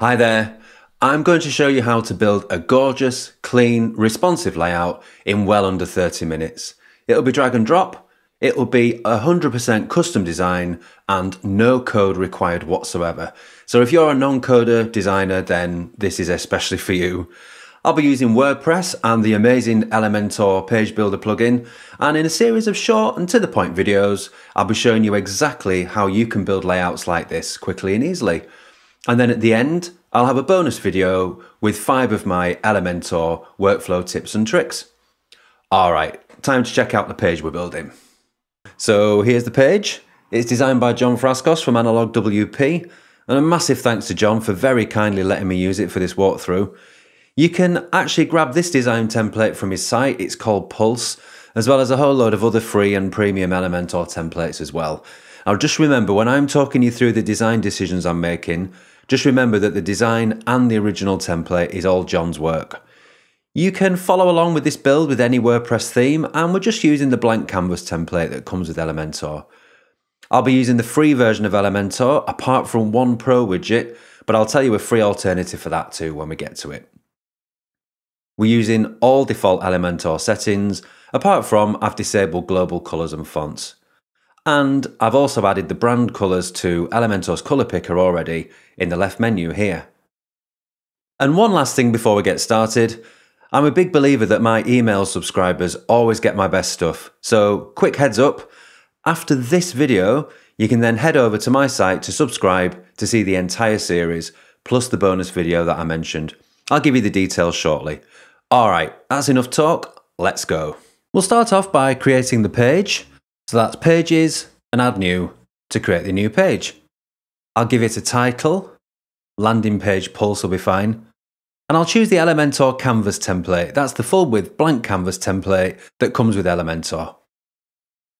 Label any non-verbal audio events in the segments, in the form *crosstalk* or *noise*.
Hi there. I'm going to show you how to build a gorgeous, clean, responsive layout in well under 30 minutes. It'll be drag and drop, it'll be 100% custom design and no code required whatsoever. So if you're a non-coder designer, then this is especially for you. I'll be using WordPress and the amazing Elementor page builder plugin. And in a series of short and to the point videos, I'll be showing you exactly how you can build layouts like this quickly and easily. And then at the end, I'll have a bonus video with five of my Elementor workflow tips and tricks. All right, time to check out the page we're building. So here's the page. It's designed by John Frascos from Analog WP. And a massive thanks to John for very kindly letting me use it for this walkthrough. You can actually grab this design template from his site, it's called Pulse, as well as a whole load of other free and premium Elementor templates as well. Now just remember, when I'm talking you through the design decisions I'm making, just remember that the design and the original template is all John's work. You can follow along with this build with any WordPress theme, and we're just using the blank canvas template that comes with Elementor. I'll be using the free version of Elementor, apart from one pro widget, but I'll tell you a free alternative for that too when we get to it. We're using all default Elementor settings, apart from I've disabled global colours and fonts. And I've also added the brand colours to Elementor's colour picker already in the left menu here. And one last thing before we get started. I'm a big believer that my email subscribers always get my best stuff. So quick heads up, after this video, you can then head over to my site to subscribe to see the entire series, plus the bonus video that I mentioned. I'll give you the details shortly. All right, that's enough talk, let's go. We'll start off by creating the page. So that's pages and add new to create the new page. I'll give it a title, landing page pulse will be fine. And I'll choose the Elementor canvas template. That's the full width blank canvas template that comes with Elementor.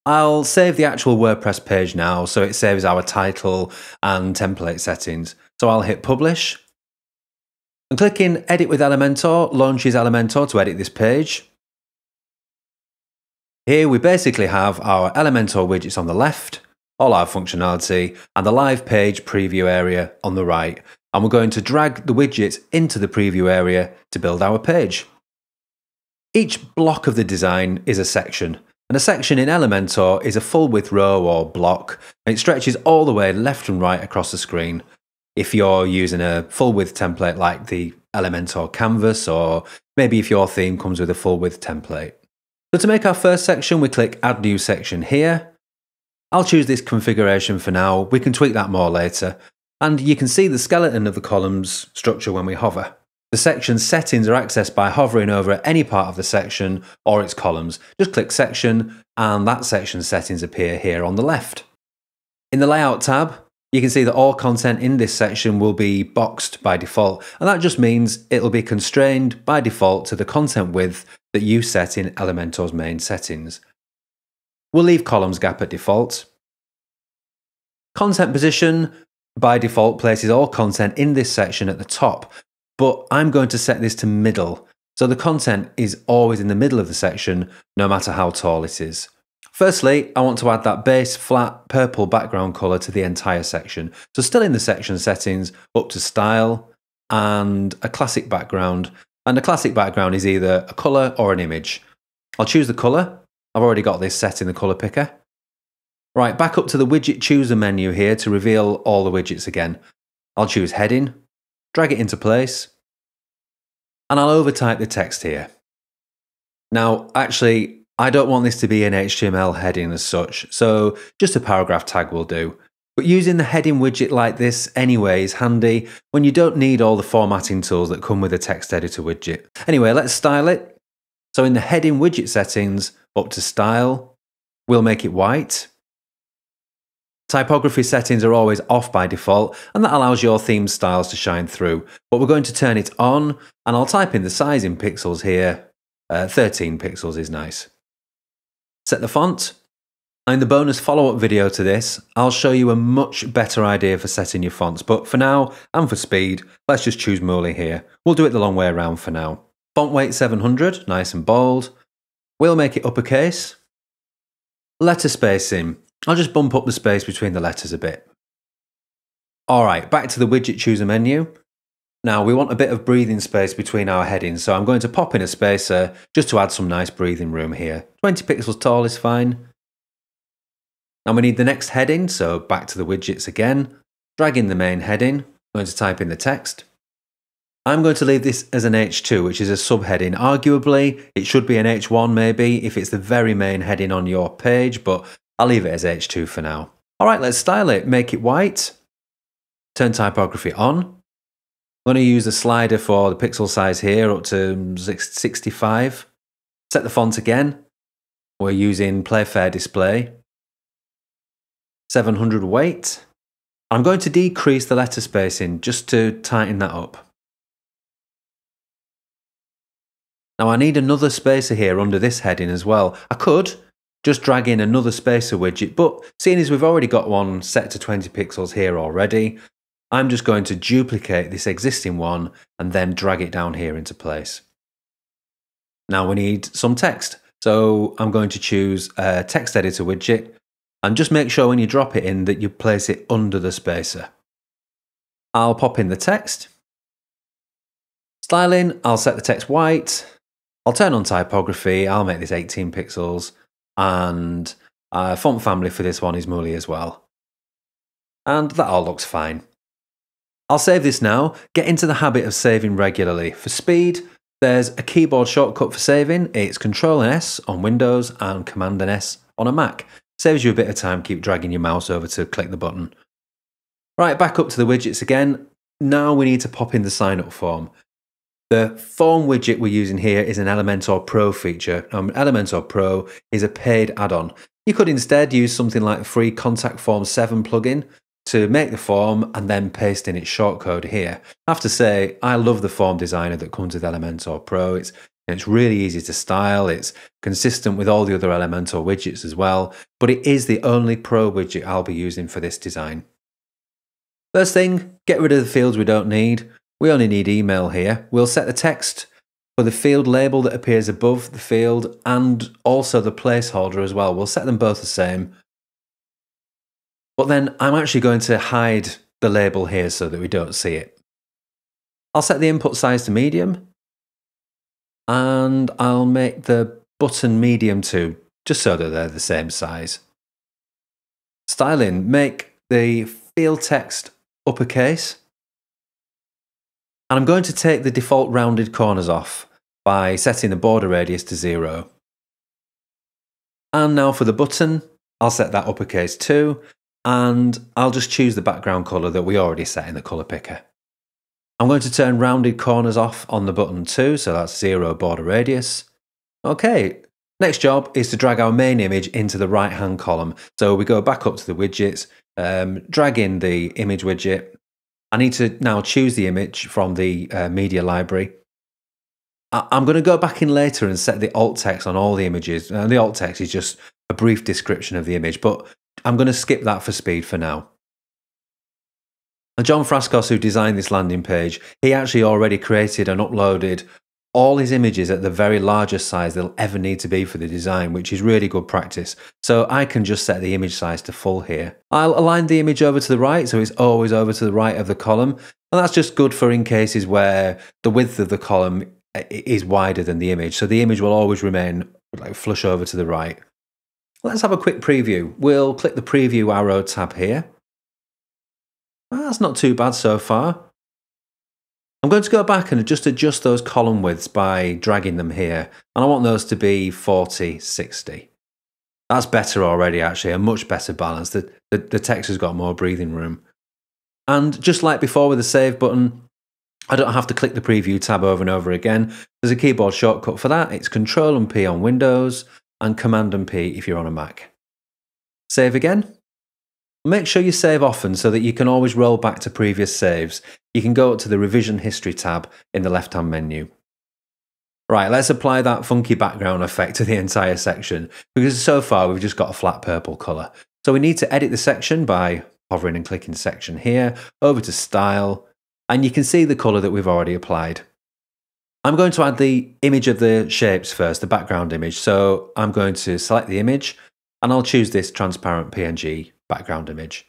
I'll save the actual WordPress page now so it saves our title and template settings. So I'll hit publish. And clicking edit with Elementor launches Elementor to edit this page. Here we basically have our Elementor widgets on the left, all our functionality, and the live page preview area on the right. And we're going to drag the widgets into the preview area to build our page. Each block of the design is a section, and a section in Elementor is a full width row or block, and it stretches all the way left and right across the screen. If you're using a full width template like the Elementor canvas, or maybe if your theme comes with a full width template. So to make our first section, we click Add New Section here. I'll choose this configuration for now, we can tweak that more later. And you can see the skeleton of the columns structure when we hover. The section settings are accessed by hovering over any part of the section or its columns. Just click Section and that section settings appear here on the left. In the Layout tab, you can see that all content in this section will be boxed by default, and that just means it'll be constrained by default to the content width that you set in Elementor's main settings. We'll leave columns gap at default. Content position by default places all content in this section at the top, but I'm going to set this to middle, so the content is always in the middle of the section, no matter how tall it is. Firstly, I want to add that base flat purple background colour to the entire section. So still in the section settings, up to style and a classic background, and the classic background is either a colour or an image. I'll choose the colour. I've already got this set in the colour picker. Right, back up to the widget chooser menu here to reveal all the widgets again. I'll choose heading, drag it into place, and I'll overtype the text here. Now, actually, I don't want this to be an HTML heading as such, so just a paragraph tag will do. But using the heading widget like this anyway is handy when you don't need all the formatting tools that come with a text editor widget. Anyway, let's style it. So in the heading widget settings, up to style, we'll make it white. Typography settings are always off by default, and that allows your theme styles to shine through. But we're going to turn it on, and I'll type in the size in pixels here. Uh, 13 pixels is nice. Set the font, in the bonus follow up video to this, I'll show you a much better idea for setting your fonts, but for now and for speed, let's just choose Muli here. We'll do it the long way around for now. Font weight 700, nice and bold. We'll make it uppercase. Letter spacing, I'll just bump up the space between the letters a bit. Alright, back to the widget chooser menu. Now we want a bit of breathing space between our headings, so I'm going to pop in a spacer just to add some nice breathing room here. 20 pixels tall is fine. Now we need the next heading, so back to the widgets again. Drag in the main heading, I'm going to type in the text. I'm going to leave this as an H2, which is a subheading. Arguably, it should be an H1 maybe if it's the very main heading on your page, but I'll leave it as H2 for now. All right, let's style it. Make it white. Turn typography on. I'm going to use a slider for the pixel size here up to 65. Set the font again. We're using Playfair Display. 700 weight. I'm going to decrease the letter spacing just to tighten that up. Now I need another spacer here under this heading as well. I could just drag in another spacer widget, but seeing as we've already got one set to 20 pixels here already, I'm just going to duplicate this existing one and then drag it down here into place. Now we need some text. So I'm going to choose a text editor widget and just make sure when you drop it in that you place it under the spacer. I'll pop in the text. Styling, I'll set the text white. I'll turn on typography. I'll make this 18 pixels and uh, font family for this one is Muli as well. And that all looks fine. I'll save this now. Get into the habit of saving regularly. For speed, there's a keyboard shortcut for saving. It's Control and S on Windows and Command and S on a Mac. Saves you a bit of time, keep dragging your mouse over to click the button. Right, back up to the widgets again. Now we need to pop in the sign up form. The form widget we're using here is an Elementor Pro feature. Um, Elementor Pro is a paid add-on. You could instead use something like the free Contact Form 7 plugin, to make the form and then paste in its shortcode here. I have to say, I love the form designer that comes with Elementor Pro. It's it's really easy to style. It's consistent with all the other Elementor widgets as well, but it is the only Pro widget I'll be using for this design. First thing, get rid of the fields we don't need. We only need email here. We'll set the text for the field label that appears above the field and also the placeholder as well. We'll set them both the same but then I'm actually going to hide the label here so that we don't see it. I'll set the input size to medium and I'll make the button medium too, just so that they're the same size. Styling, make the field text uppercase. And I'm going to take the default rounded corners off by setting the border radius to zero. And now for the button, I'll set that uppercase too, and I'll just choose the background colour that we already set in the colour picker. I'm going to turn rounded corners off on the button too, so that's zero border radius. Okay, next job is to drag our main image into the right hand column. So we go back up to the widgets, um, drag in the image widget. I need to now choose the image from the uh, media library. I- I'm going to go back in later and set the alt text on all the images. And the alt text is just a brief description of the image, but I'm going to skip that for speed for now. And John Frascos, who designed this landing page, he actually already created and uploaded all his images at the very largest size they'll ever need to be for the design, which is really good practice. So I can just set the image size to full here. I'll align the image over to the right, so it's always over to the right of the column. And that's just good for in cases where the width of the column eh, is wider than the image. So the image will always remain like flush over to the right. Let's have a quick preview. We'll click the preview arrow tab here. Ah, that's not too bad so far. I'm going to go back and just adjust those column widths by dragging them here. And I want those to be 40, 60. That's better already, actually, a much better balance. The, the, the text has got more breathing room. And just like before with the save button, I don't have to click the preview tab over and over again. There's a keyboard shortcut for that. It's Control and P on Windows and Command and P if you're on a Mac. Save again. Make sure you save often so that you can always roll back to previous saves. You can go up to the Revision History tab in the left hand menu. Right, let's apply that funky background effect to the entire section because so far we've just got a flat purple colour. So we need to edit the section by hovering and clicking section here, over to style, and you can see the colour that we've already applied. I'm going to add the image of the shapes first, the background image. So I'm going to select the image and I'll choose this transparent PNG background image.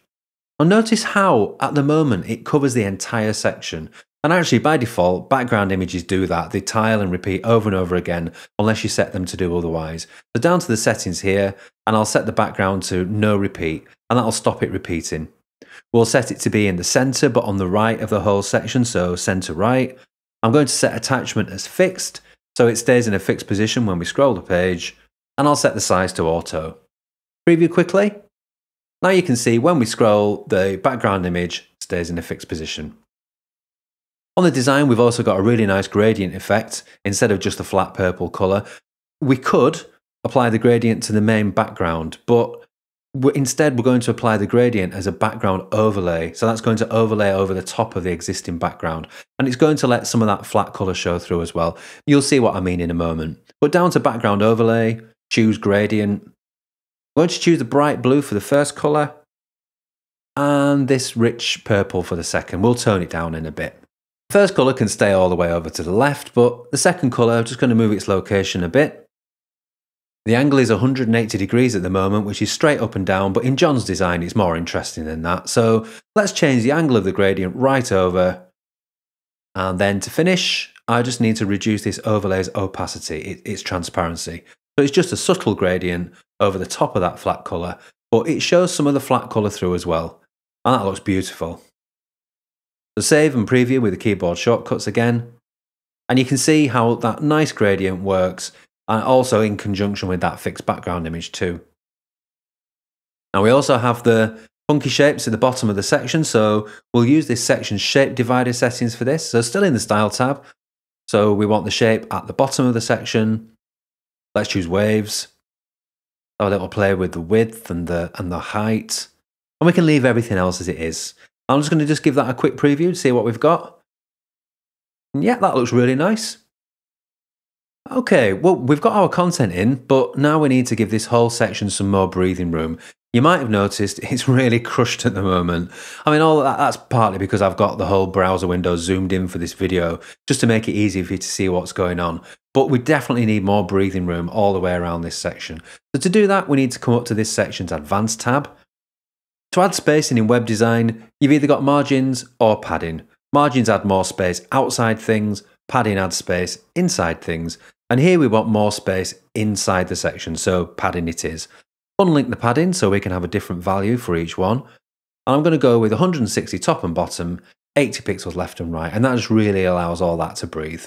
And notice how, at the moment, it covers the entire section. And actually, by default, background images do that. They tile and repeat over and over again unless you set them to do otherwise. So down to the settings here, and I'll set the background to no repeat, and that'll stop it repeating. We'll set it to be in the center, but on the right of the whole section, so center right. I'm going to set attachment as fixed, so it stays in a fixed position when we scroll the page, and I'll set the size to auto. Preview quickly. Now you can see when we scroll, the background image stays in a fixed position. On the design, we've also got a really nice gradient effect instead of just a flat purple colour. We could apply the gradient to the main background, but instead we're going to apply the gradient as a background overlay. So that's going to overlay over the top of the existing background. And it's going to let some of that flat colour show through as well. You'll see what I mean in a moment. But down to background overlay, choose gradient. Going to choose the bright blue for the first colour and this rich purple for the second. We'll tone it down in a bit. First colour can stay all the way over to the left, but the second colour, I'm just going to move its location a bit. The angle is 180 degrees at the moment, which is straight up and down, but in John's design, it's more interesting than that. So let's change the angle of the gradient right over. And then to finish, I just need to reduce this overlay's opacity, its transparency. So it's just a subtle gradient over the top of that flat colour, but it shows some of the flat colour through as well. And that looks beautiful. So save and preview with the keyboard shortcuts again. And you can see how that nice gradient works and also in conjunction with that fixed background image too. Now we also have the funky shapes at the bottom of the section, so we'll use this section shape divider settings for this. So still in the style tab, so we want the shape at the bottom of the section. Let's choose waves. A little play with the width and the and the height. And we can leave everything else as it is. I'm just going to just give that a quick preview to see what we've got. And yeah, that looks really nice. Okay, well, we've got our content in, but now we need to give this whole section some more breathing room. You might have noticed *laughs* it's really crushed at the moment. I mean, all that, that's partly because I've got the whole browser window zoomed in for this video, just to make it easy for you to see what's going on. But we definitely need more breathing room all the way around this section. So to do that, we need to come up to this section's Advanced tab, to add spacing in web design, you've either got margins or padding. Margins add more space outside things, padding adds space inside things. And here we want more space inside the section, so padding it is. Unlink the padding so we can have a different value for each one. And I'm going to go with 160 top and bottom, 80 pixels left and right, and that just really allows all that to breathe.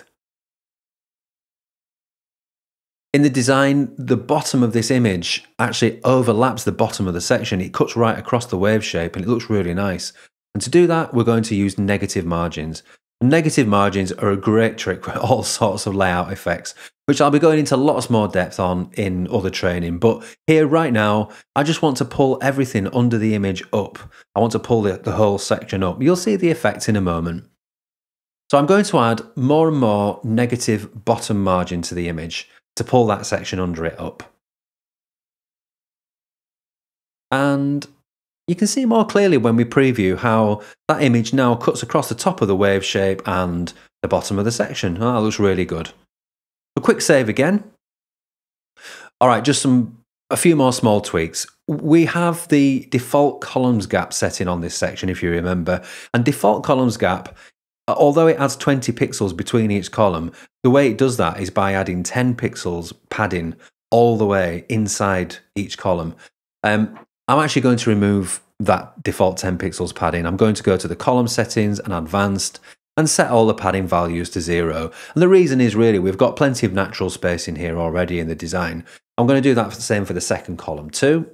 In the design, the bottom of this image actually overlaps the bottom of the section. It cuts right across the wave shape and it looks really nice. And to do that, we're going to use negative margins. Negative margins are a great trick for *laughs* all sorts of layout effects, which I'll be going into lots more depth on in other training. But here right now, I just want to pull everything under the image up. I want to pull the, the whole section up. You'll see the effect in a moment. So I'm going to add more and more negative bottom margin to the image to pull that section under it up. And you can see more clearly when we preview how that image now cuts across the top of the wave shape and the bottom of the section. Oh, that looks really good. A quick save again. All right, just some a few more small tweaks. We have the default columns gap setting on this section, if you remember. And default columns gap although it adds 20 pixels between each column, the way it does that is by adding 10 pixels padding all the way inside each column. Um, I'm actually going to remove that default 10 pixels padding. I'm going to go to the column settings and advanced and set all the padding values to zero. And the reason is really we've got plenty of natural space in here already in the design. I'm going to do that the same for the second column too.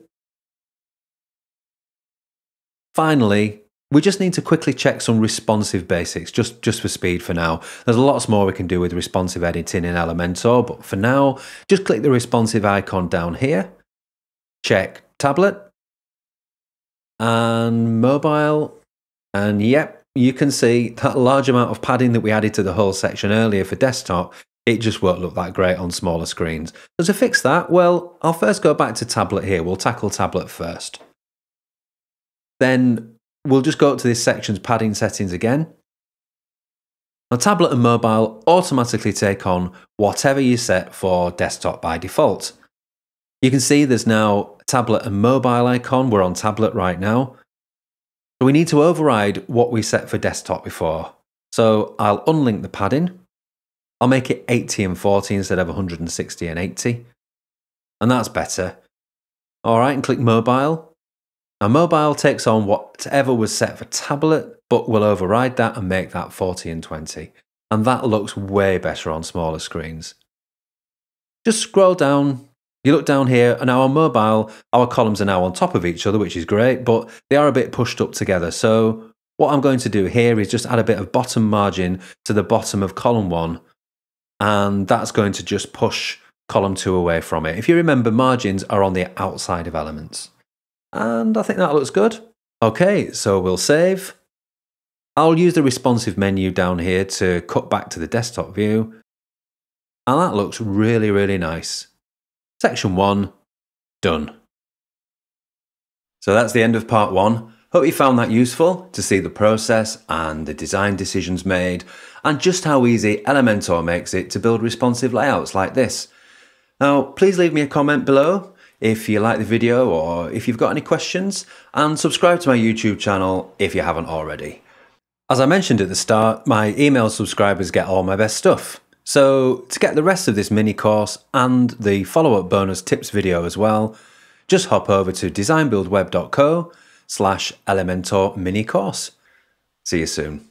Finally, we just need to quickly check some responsive basics, just, just for speed for now. There's lots more we can do with responsive editing in Elementor, but for now, just click the responsive icon down here, check tablet, and mobile, and yep, you can see that large amount of padding that we added to the whole section earlier for desktop, it just won't look that great on smaller screens. So to fix that, well, I'll first go back to tablet here. We'll tackle tablet first. Then we'll just go up to this section's padding settings again. Now, tablet and mobile automatically take on whatever you set for desktop by default. You can see there's now tablet and mobile icon. We're on tablet right now. So we need to override what we set for desktop before. So I'll unlink the padding. I'll make it 80 and 40 instead of 160 and 80. And that's better. All right, and click mobile. Now mobile takes on whatever was set for tablet, but we'll override that and make that 40 and 20. And that looks way better on smaller screens. Just scroll down, you look down here, and on mobile, our columns are now on top of each other, which is great, but they are a bit pushed up together. So what I'm going to do here is just add a bit of bottom margin to the bottom of column one, and that's going to just push column two away from it. If you remember, margins are on the outside of elements. And I think that looks good. Okay, so we'll save. I'll use the responsive menu down here to cut back to the desktop view. And that looks really, really nice. Section 1, done. So that's the end of part 1. Hope you found that useful to see the process and the design decisions made and just how easy Elementor makes it to build responsive layouts like this. Now, please leave me a comment below if you like the video or if you've got any questions and subscribe to my YouTube channel if you haven't already. As I mentioned at the start, my email subscribers get all my best stuff. So to get the rest of this mini course and the follow-up bonus tips video as well, just hop over to designbuildweb.co slash elementor mini course. See you soon.